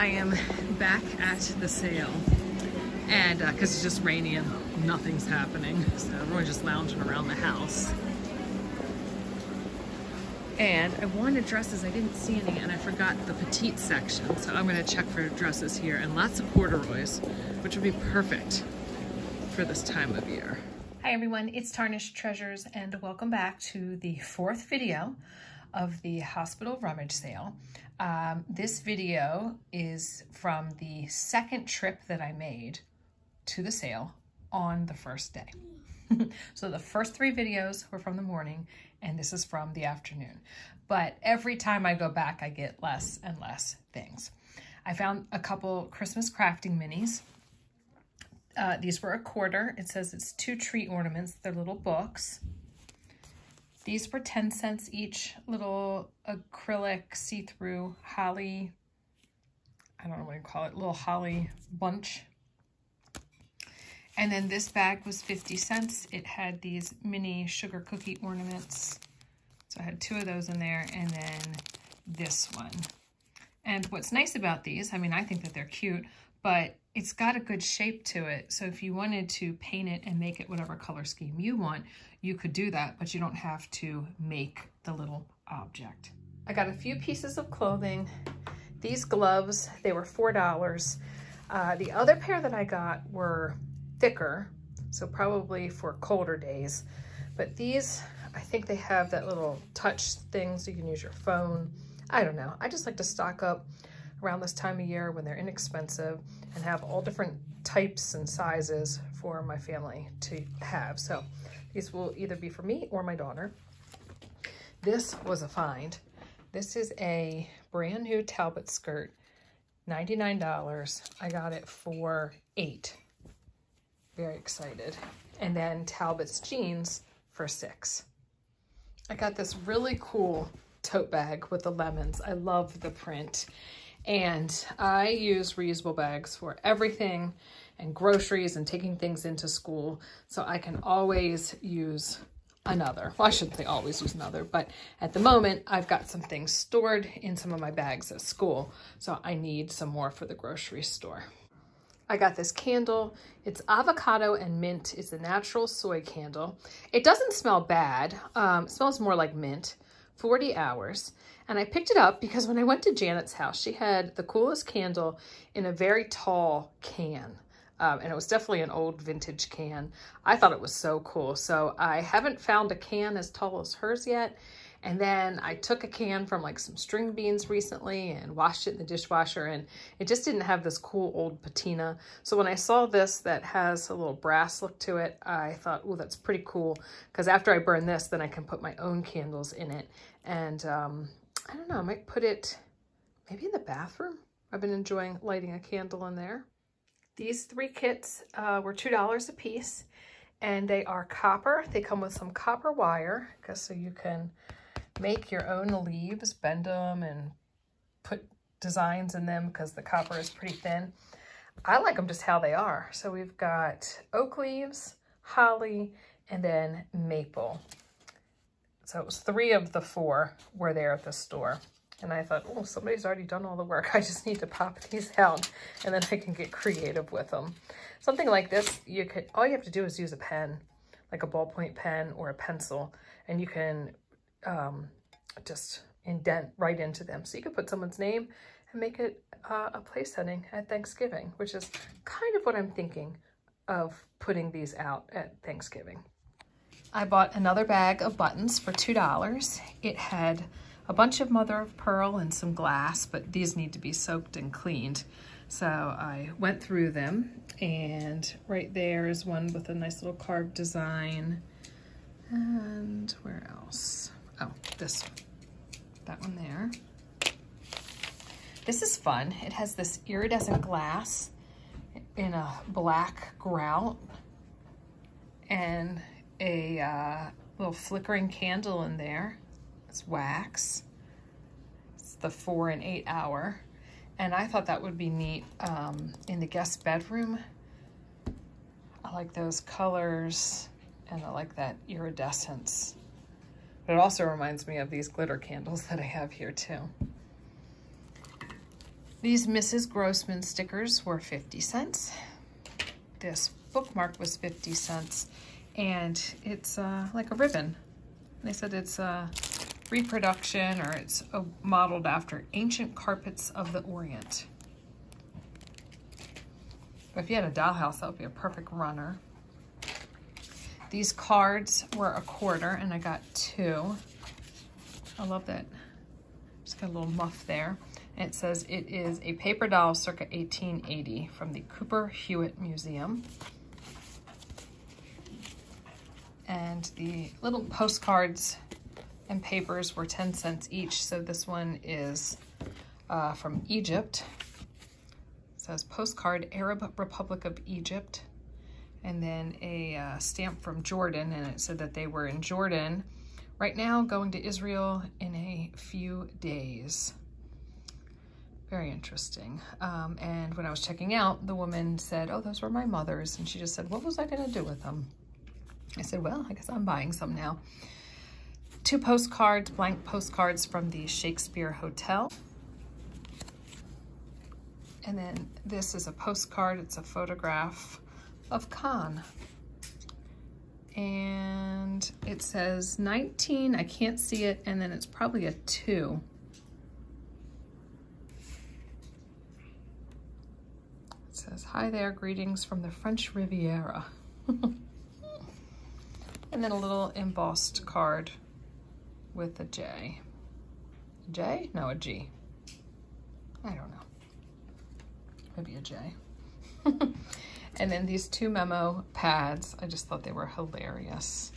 I am back at the sale. And because uh, it's just rainy and nothing's happening. So everyone's just lounging around the house. And I wanted dresses. I didn't see any and I forgot the petite section. So I'm gonna check for dresses here and lots of corduroys which would be perfect for this time of year. Hi everyone, it's Tarnished Treasures and welcome back to the fourth video of the hospital rummage sale. Um, this video is from the second trip that I made to the sale on the first day. so the first three videos were from the morning and this is from the afternoon. But every time I go back, I get less and less things. I found a couple Christmas crafting minis uh, these were a quarter. It says it's two tree ornaments. They're little books. These were 10 cents each. Little acrylic see-through holly, I don't know what you call it, little holly bunch. And then this bag was 50 cents. It had these mini sugar cookie ornaments. So I had two of those in there and then this one. And what's nice about these, I mean, I think that they're cute, but it's got a good shape to it. So if you wanted to paint it and make it whatever color scheme you want, you could do that, but you don't have to make the little object. I got a few pieces of clothing. These gloves, they were $4. Uh, the other pair that I got were thicker, so probably for colder days. But these, I think they have that little touch thing so you can use your phone. I don't know. I just like to stock up around this time of year when they're inexpensive and have all different types and sizes for my family to have. So these will either be for me or my daughter. This was a find. This is a brand new Talbot skirt, $99. I got it for eight. Very excited. And then Talbots jeans for six. I got this really cool tote bag with the lemons. I love the print. And I use reusable bags for everything and groceries and taking things into school. So I can always use another. Well, I shouldn't say always use another, but at the moment I've got some things stored in some of my bags at school. So I need some more for the grocery store. I got this candle. It's avocado and mint. It's a natural soy candle. It doesn't smell bad. Um, it smells more like mint. 40 hours. And I picked it up because when I went to Janet's house, she had the coolest candle in a very tall can. Um, and it was definitely an old vintage can. I thought it was so cool. So I haven't found a can as tall as hers yet. And then I took a can from like some string beans recently and washed it in the dishwasher and it just didn't have this cool old patina. So when I saw this that has a little brass look to it, I thought, oh, that's pretty cool. Because after I burn this, then I can put my own candles in it. And um, I don't know, I might put it maybe in the bathroom. I've been enjoying lighting a candle in there. These three kits uh, were $2 a piece and they are copper. They come with some copper wire because so you can make your own leaves, bend them and put designs in them because the copper is pretty thin. I like them just how they are. So we've got oak leaves, holly, and then maple. So it was three of the four were there at the store. And I thought, oh, somebody's already done all the work. I just need to pop these out and then I can get creative with them. Something like this, you could, all you have to do is use a pen, like a ballpoint pen or a pencil, and you can um, just indent right into them. So you could put someone's name and make it uh, a place setting at Thanksgiving, which is kind of what I'm thinking of putting these out at Thanksgiving. I bought another bag of buttons for $2. It had a bunch of mother of pearl and some glass, but these need to be soaked and cleaned. So I went through them and right there is one with a nice little carved design. And where else? Oh, this that one there. This is fun. It has this iridescent glass in a black grout and a uh, little flickering candle in there. It's wax. It's the four and eight hour. And I thought that would be neat um, in the guest bedroom. I like those colors and I like that iridescence. But it also reminds me of these glitter candles that I have here too. These Mrs. Grossman stickers were 50 cents. This bookmark was 50 cents. And it's uh, like a ribbon. They said it's a reproduction or it's modeled after ancient carpets of the Orient. If you had a dollhouse, that would be a perfect runner. These cards were a quarter and I got two. I love that. Just got a little muff there. And it says it is a paper doll circa 1880 from the Cooper Hewitt Museum. And the little postcards and papers were 10 cents each. So this one is uh, from Egypt. It says postcard Arab Republic of Egypt and then a uh, stamp from Jordan, and it said that they were in Jordan right now, going to Israel in a few days. Very interesting. Um, and when I was checking out, the woman said, oh, those were my mother's. And she just said, what was I going to do with them? I said, well, I guess I'm buying some now. Two postcards, blank postcards from the Shakespeare Hotel. And then this is a postcard. It's a photograph of Cannes. And it says 19, I can't see it, and then it's probably a two. It says, hi there, greetings from the French Riviera. and then a little embossed card with a J. A J? No, a G. I don't know. Maybe a J. And then these two memo pads, I just thought they were hilarious.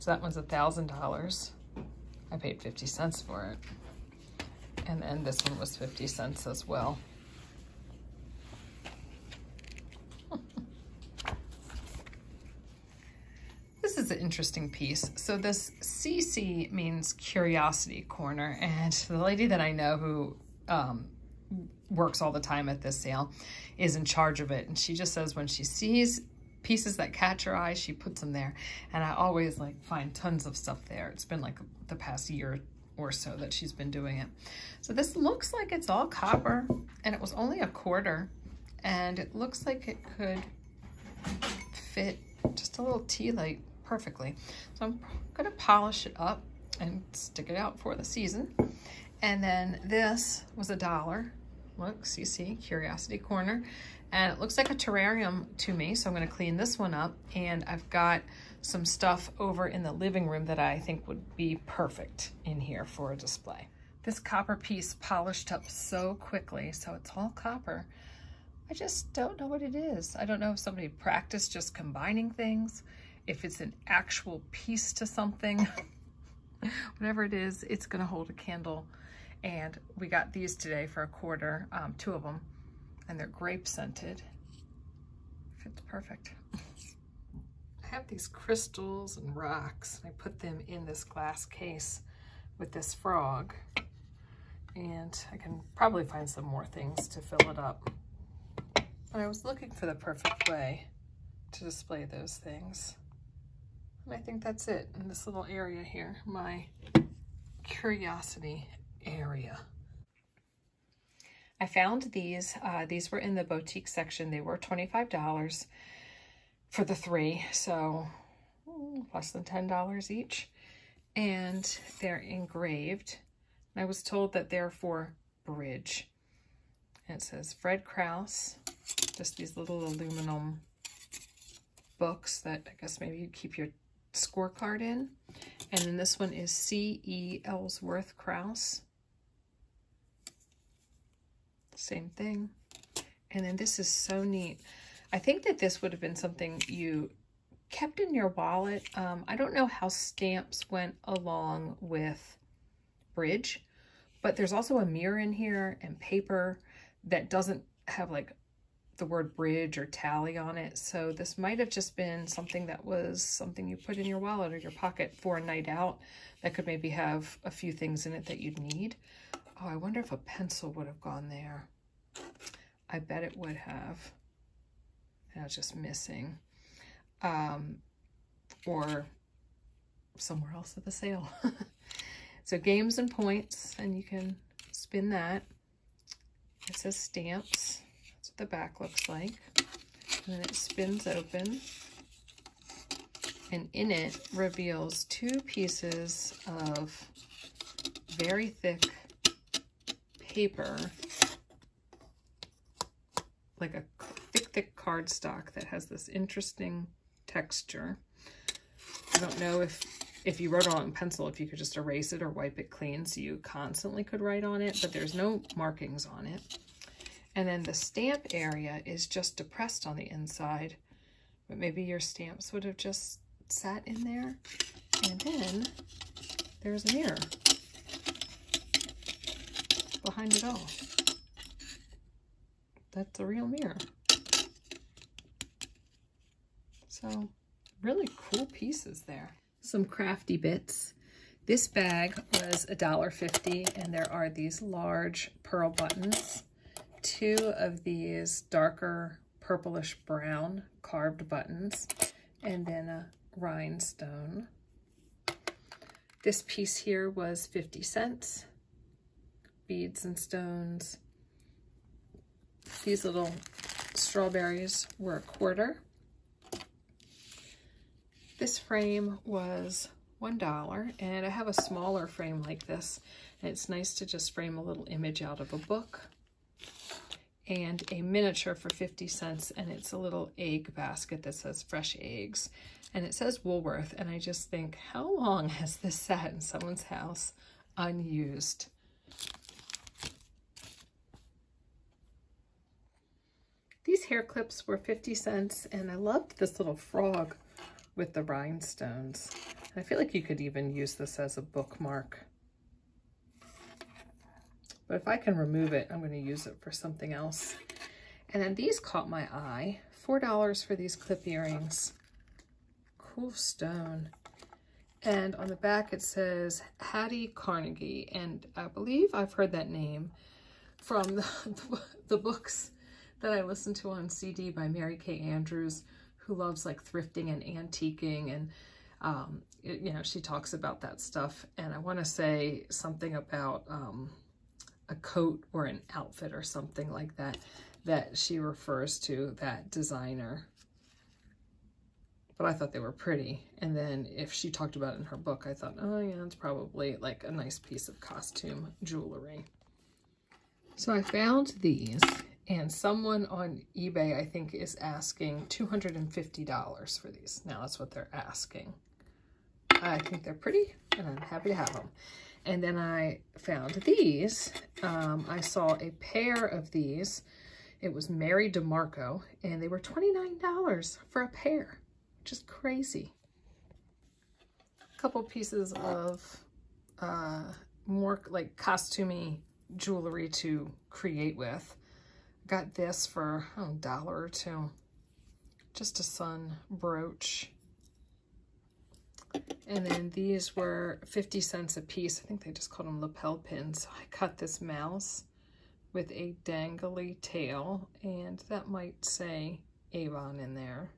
So that one's a $1,000. I paid 50 cents for it. And then this one was 50 cents as well. this is an interesting piece. So this CC means Curiosity Corner. And the lady that I know who um, works all the time at this sale, is in charge of it. And she just says when she sees pieces that catch her eye, she puts them there. And I always like find tons of stuff there. It's been like the past year or so that she's been doing it. So this looks like it's all copper and it was only a quarter and it looks like it could fit just a little tea light perfectly. So I'm gonna polish it up and stick it out for the season. And then this was a dollar Looks, you see, Curiosity Corner. And it looks like a terrarium to me, so I'm gonna clean this one up. And I've got some stuff over in the living room that I think would be perfect in here for a display. This copper piece polished up so quickly, so it's all copper. I just don't know what it is. I don't know if somebody practiced just combining things, if it's an actual piece to something. Whatever it is, it's gonna hold a candle and we got these today for a quarter, um, two of them, and they're grape scented. Fits perfect. I have these crystals and rocks. I put them in this glass case with this frog. And I can probably find some more things to fill it up. But I was looking for the perfect way to display those things. And I think that's it in this little area here, my curiosity area. I found these. Uh, these were in the boutique section. They were $25 for the three, so less than $10 each. And they're engraved. I was told that they're for bridge. And it says Fred Kraus, just these little aluminum books that I guess maybe you keep your scorecard in. And then this one is C.E. Ellsworth Kraus. Same thing. And then this is so neat. I think that this would have been something you kept in your wallet. Um, I don't know how stamps went along with bridge, but there's also a mirror in here and paper that doesn't have like the word bridge or tally on it. So this might have just been something that was something you put in your wallet or your pocket for a night out that could maybe have a few things in it that you'd need. Oh, I wonder if a pencil would have gone there. I bet it would have. And I was just missing. Um, or somewhere else at the sale. so games and points, and you can spin that. It says stamps. That's what the back looks like. And then it spins open. And in it reveals two pieces of very thick paper, like a thick, thick cardstock that has this interesting texture. I don't know if if you wrote on it in pencil, if you could just erase it or wipe it clean so you constantly could write on it, but there's no markings on it. And then the stamp area is just depressed on the inside, but maybe your stamps would have just sat in there. And then there's a mirror behind it all. That's a real mirror. So really cool pieces there. Some crafty bits. This bag was $1.50 and there are these large pearl buttons. Two of these darker purplish brown carved buttons and then a rhinestone. This piece here was 50 cents. Beads and stones. These little strawberries were a quarter. This frame was $1 and I have a smaller frame like this and it's nice to just frame a little image out of a book and a miniature for 50 cents and it's a little egg basket that says fresh eggs and it says Woolworth and I just think how long has this sat in someone's house unused these hair clips were 50 cents and I loved this little frog with the rhinestones. I feel like you could even use this as a bookmark. But if I can remove it, I'm going to use it for something else. And then these caught my eye. $4 for these clip earrings. Cool stone. And on the back it says Hattie Carnegie. And I believe I've heard that name from the, the books that I listened to on CD by Mary Kay Andrews, who loves like thrifting and antiquing and um, it, you know, she talks about that stuff. And I want to say something about um, a coat or an outfit or something like that, that she refers to that designer. But I thought they were pretty. And then if she talked about it in her book, I thought, oh yeah, it's probably like a nice piece of costume jewelry. So I found these and someone on eBay, I think, is asking $250 for these. Now that's what they're asking. I think they're pretty, and I'm happy to have them. And then I found these. Um, I saw a pair of these. It was Mary DeMarco, and they were $29 for a pair, which is crazy. A couple pieces of uh, more like costumey jewelry to create with. Got this for oh, a dollar or two. Just a sun brooch. And then these were 50 cents a piece. I think they just called them lapel pins. So I cut this mouse with a dangly tail, and that might say Avon in there.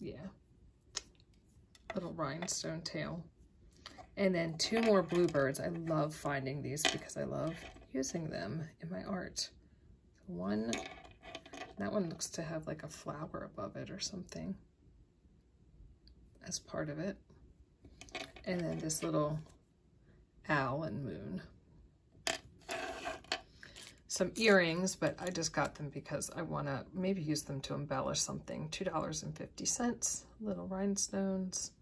Yeah. Little rhinestone tail. And then two more bluebirds. I love finding these because I love using them in my art. One, that one looks to have like a flower above it or something as part of it. And then this little owl and moon. Some earrings, but I just got them because I want to maybe use them to embellish something. $2.50, little rhinestones.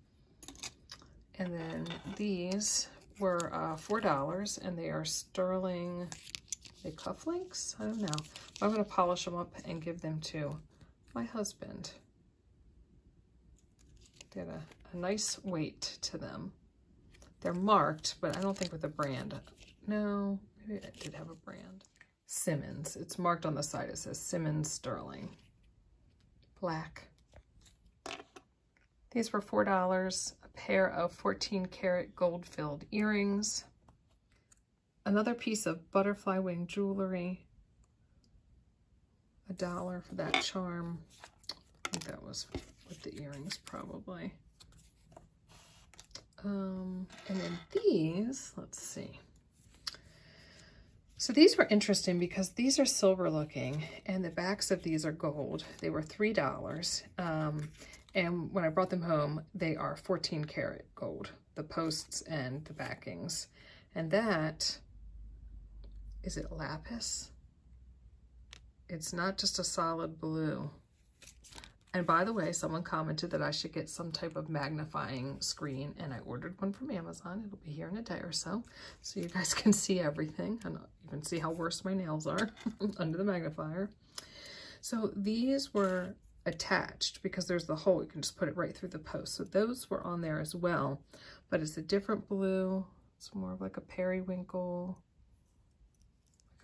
And then these were uh, $4 and they are sterling they cufflinks? I don't know. I'm going to polish them up and give them to my husband. They a, a nice weight to them. They're marked, but I don't think with a brand. No, maybe it did have a brand. Simmons. It's marked on the side. It says Simmons Sterling. Black. These were $4. A pair of 14 karat gold filled earrings another piece of butterfly wing jewelry. A dollar for that charm. I think that was with the earrings probably. Um, and then these, let's see. So these were interesting because these are silver looking and the backs of these are gold. They were $3. Um, and when I brought them home, they are 14 karat gold, the posts and the backings. And that, is it lapis? It's not just a solid blue. And by the way, someone commented that I should get some type of magnifying screen and I ordered one from Amazon. It'll be here in a day or so. So you guys can see everything and even see how worse my nails are under the magnifier. So these were attached because there's the hole. You can just put it right through the post. So those were on there as well, but it's a different blue. It's more of like a periwinkle,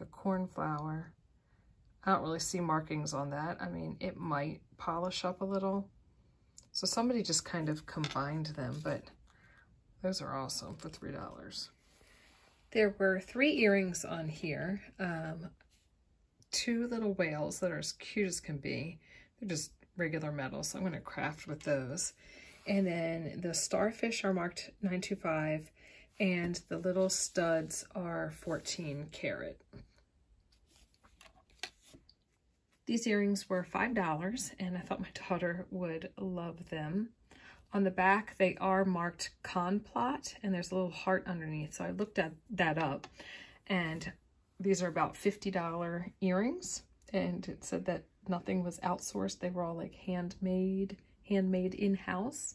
a cornflower. I don't really see markings on that. I mean, it might polish up a little. So somebody just kind of combined them, but those are awesome for $3. There were three earrings on here. Um, two little whales that are as cute as can be. They're just regular metal, so I'm going to craft with those. And then the starfish are marked 925, and the little studs are 14 karat. These earrings were $5 and I thought my daughter would love them. On the back, they are marked Konplott and there's a little heart underneath. So I looked at that up and these are about $50 earrings. And it said that nothing was outsourced. They were all like handmade, handmade in-house.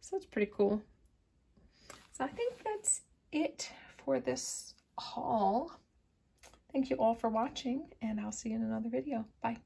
So that's pretty cool. So I think that's it for this haul. Thank you all for watching, and I'll see you in another video. Bye.